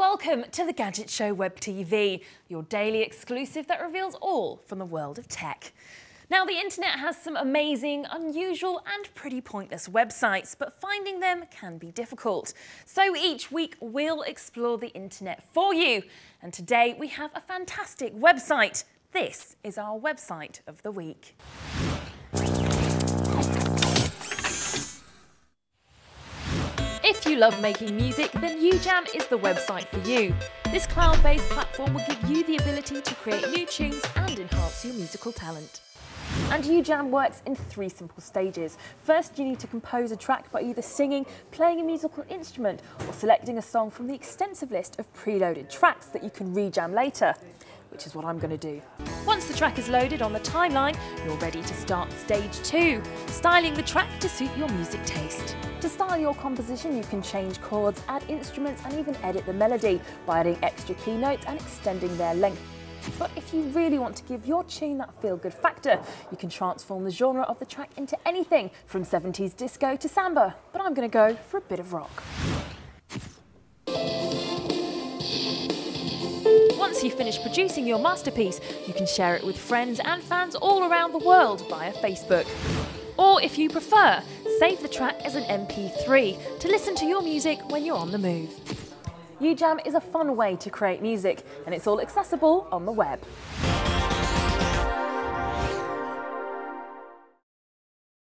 welcome to the Gadget Show Web TV, your daily exclusive that reveals all from the world of tech. Now, the internet has some amazing, unusual, and pretty pointless websites, but finding them can be difficult. So each week, we'll explore the internet for you. And today, we have a fantastic website. This is our website of the week. Love making music, then UJam is the website for you. This cloud-based platform will give you the ability to create new tunes and enhance your musical talent. And UJam works in three simple stages. First, you need to compose a track by either singing, playing a musical instrument, or selecting a song from the extensive list of preloaded tracks that you can rejam later, which is what I'm going to do. Once the track is loaded on the timeline, you're ready to start stage two, styling the track to suit your music taste. To style your composition, you can change chords, add instruments, and even edit the melody by adding extra key notes and extending their length. But if you really want to give your tune that feel-good factor, you can transform the genre of the track into anything from 70s disco to samba. But I'm going to go for a bit of rock. Once you've finished producing your masterpiece, you can share it with friends and fans all around the world via Facebook. Or if you prefer, save the track as an MP3 to listen to your music when you're on the move. UJam is a fun way to create music and it's all accessible on the web.